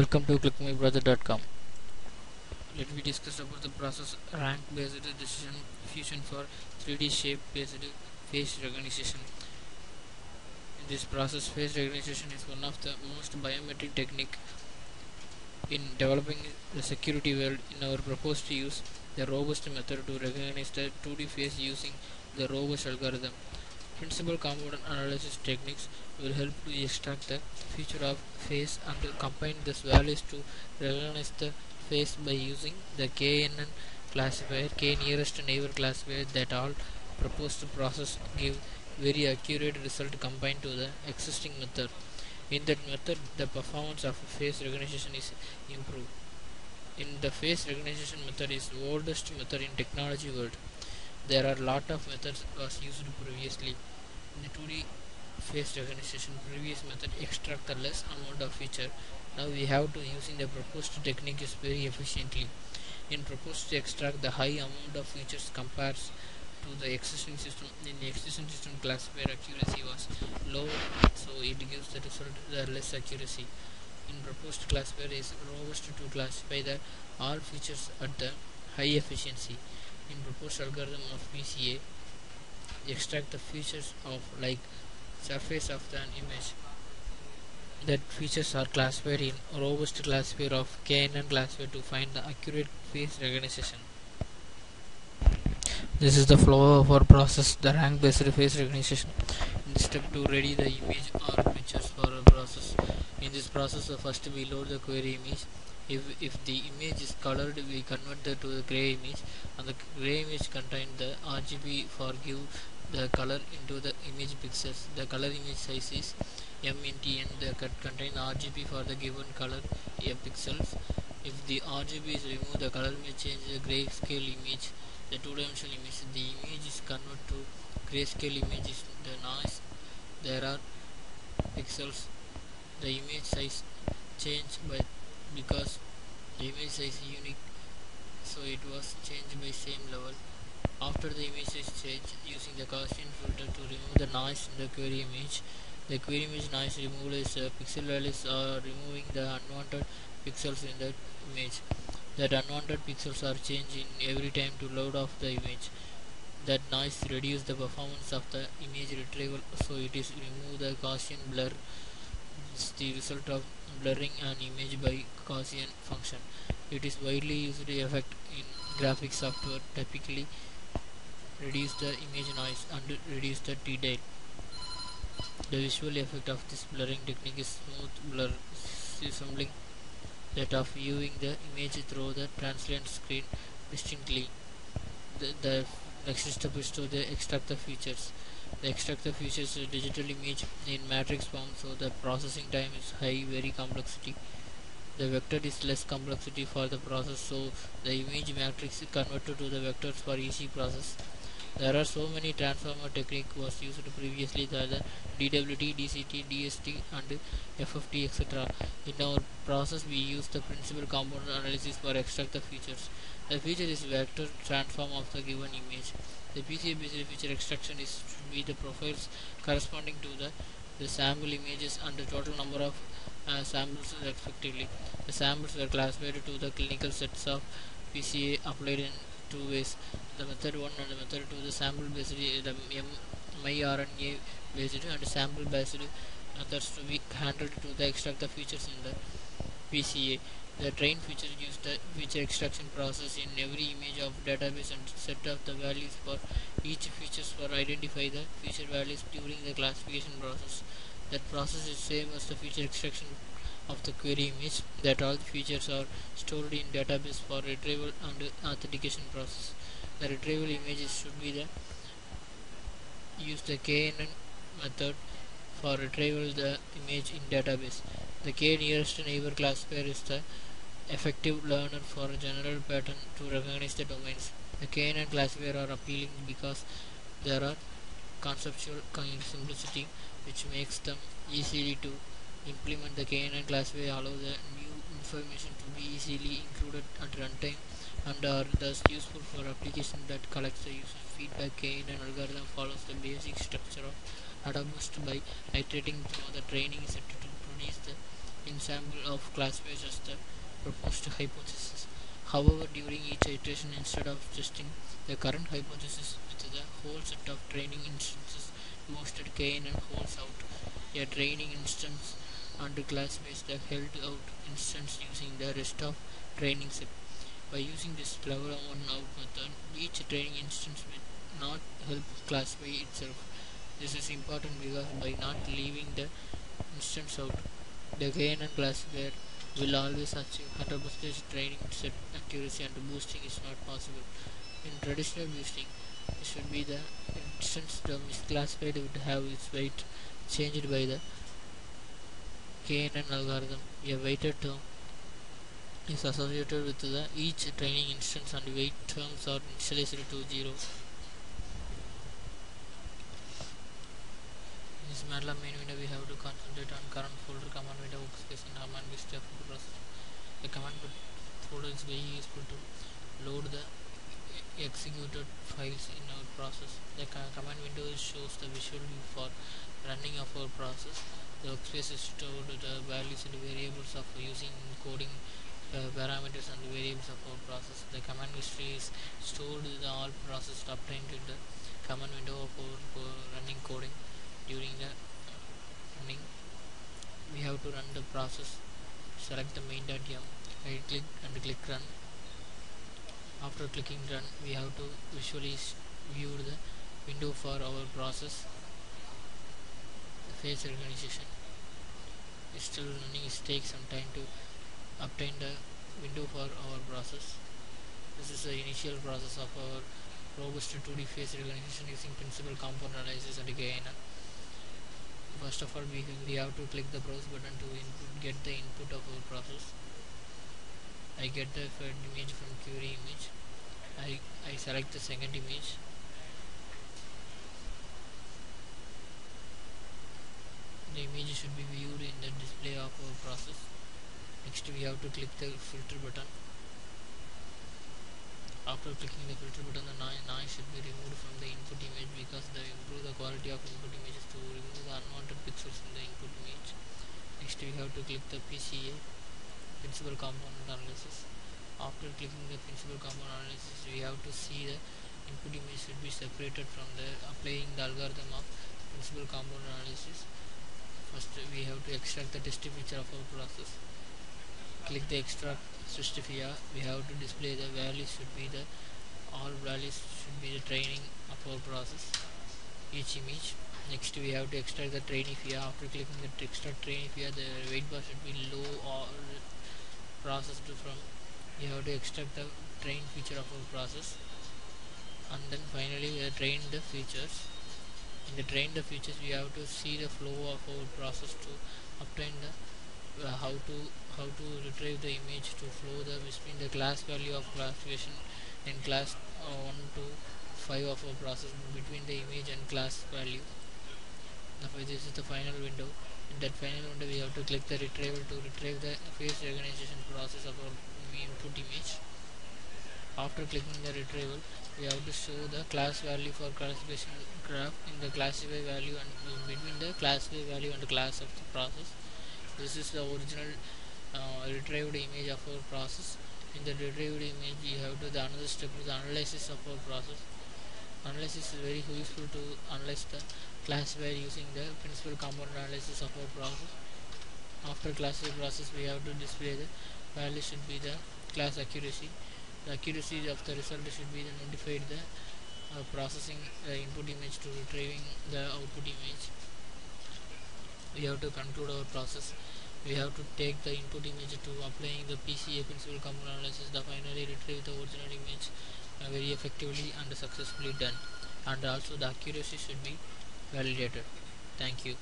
Welcome to clickmyproject.com. Let me discuss about the process rank based decision fusion for 3D shape based face recognition. In this process, face recognition is one of the most biometric technique in developing the security world. In our proposed to use the robust method to recognize the 2D face using the robust algorithm. Principal component analysis techniques will help to extract the feature of face and combine these values to recognize the face by using the KNN classifier, K nearest neighbor classifier that all proposed process give very accurate result combined to the existing method. In that method, the performance of face recognition is improved. In the face recognition method is the oldest method in technology world. There are lot of methods was used previously. In the 2D face recognition previous method extract the less amount of feature. Now we have to using the proposed technique is very efficiently. In proposed to extract the high amount of features compares to the existing system. In the existing system classifier accuracy was low, so it gives the result the less accuracy. In proposed classifier is robust to classify the all features at the high efficiency. In proposed algorithm of PCA, extract the features of like surface of the image that features are classified in robust classifier of KNN classifier to find the accurate face recognition. This is the flow of our process, the rank based face recognition. In step 2, ready the image or pictures for a process. In this process, first we load the query image. If, if the image is colored, we convert that to the gray image, and the gray image contain the RGB for give the color into the image pixels. The color image size is MNT and the contain RGB for the given color M pixels. If the RGB is removed, the color may change the grayscale image the two-dimensional image the image is converted to grayscale image is the noise there are pixels the image size changed by because the image size is unique so it was changed by same level. After the image is changed using the Gaussian filter to remove the noise in the query image. The query image noise removal is uh, pixel values are removing the unwanted pixels in the image. That unwanted pixels are changed every time to load off the image. That noise reduce the performance of the image retrieval so it is remove the Gaussian blur. It's the result of blurring an image by Gaussian function it is widely used effect in graphics software typically reduce the image noise and reduce the detail the visual effect of this blurring technique is smooth blur resembling that of viewing the image through the transparent screen distinctly. The, the next step is to extract the features. The extract the features digital image in matrix form so the processing time is high very complexity. The vector is less complexity for the process so the image matrix is converted to the vectors for easy process. There are so many transformer technique was used previously the DWT, DCT, DST and FFT etc. In our process we use the principal component analysis for extract the features. The feature is vector transform of the given image. The PCA based feature extraction is should be the profiles corresponding to the, the sample images and the total number of uh, samples respectively. The samples were classified to the clinical sets of PCA applied in two ways. The method 1 and the method 2 the sample based the mRNA based and sample based. Methods to be handled to the extract the features in the PCA the train feature use the feature extraction process in every image of database and set of the values for each features for identify the feature values during the classification process. That process is same as the feature extraction of the query image that all the features are stored in database for retrieval and authentication process. The retrieval images should be the use the KNN method for retrieval the image in database. The K nearest neighbor classifier is the effective learner for a general pattern to recognize the domains. The KNN classifier are appealing because there are conceptual simplicity which makes them easily to implement the KNN classifier allow the new information to be easily included at runtime and are thus useful for applications that collects the user feedback KNN algorithm follows the basic structure of database by iterating through the training set to produce the ensemble of classifiers as the proposed hypothesis. However, during each iteration, instead of testing the current hypothesis with the whole set of training instances, boosted KNN holds out a training instance and classifies the held out instance using the rest of training set. By using this clever one out method, each training instance will not help classify itself. This is important because by not leaving the instance out, the gain KNN classifier will always achieve 100% training set accuracy and boosting is not possible. In traditional boosting, it should be the instance the misclassified would have its weight changed by the KNN algorithm. A weighted term is associated with the each training instance and weight terms are initialized to 0. In this MATLAB main window we have to concentrate on current folder command window workspace and command list of process. The command folder is very useful to load the executed files in our process. The command window shows the visual view for running of our process. The workspace is stored the values and variables of using coding uh, parameters and variables of our process. The command history is stored the all process obtained in the command window of our running coding during the running. We have to run the process. Select the main.m, right click and click run. After clicking run, we have to visually view the window for our process. Face recognition is still running. It takes some time to obtain the window for our process. This is the initial process of our robust 2D face recognition using principal component analysis and KNN. Uh, first of all, we, we have to click the browse button to input, get the input of our process. I get the image from query image. I, I select the second image. The image should be viewed in the display of our process. Next we have to click the filter button. After clicking the filter button the noise should be removed from the input image because they improve the quality of input images to remove the unwanted pixels in the input image. Next we have to click the PCA principal component analysis. After clicking the principal component analysis we have to see the input image should be separated from the applying the algorithm of principal component analysis we have to extract the test feature of our process. Click the extract specifier we have to display the values should be the all values should be the training of our process. Each image. Next we have to extract the training here. After clicking the extract training here the weight bar should be low or processed from you have to extract the train feature of our process. And then finally we train the features in the train the features we have to see the flow of our process to obtain the uh, how to how to retrieve the image to flow the between the class value of classification in class uh, 1 to 5 of our process between the image and class value. Now this is the final window. In that final window we have to click the retrieval to retrieve the face recognition process of our input image after clicking the retrieval we have to show the class value for classification graph in the classify value and between the classify value and class of the process. This is the original uh, retrieved image of our process. In the retrieved image you have to the another step is the analysis of our process. Analysis is very useful to analyze the classifier using the principal component analysis of our process. After classifier process we have to display the value should be the class accuracy the accuracy of the result should be the notified the uh, processing the input image to retrieving the output image. We have to conclude our process. We have to take the input image to applying the PCA principal component analysis. The finally retrieve the original image uh, very effectively and successfully done. And also the accuracy should be validated. Thank you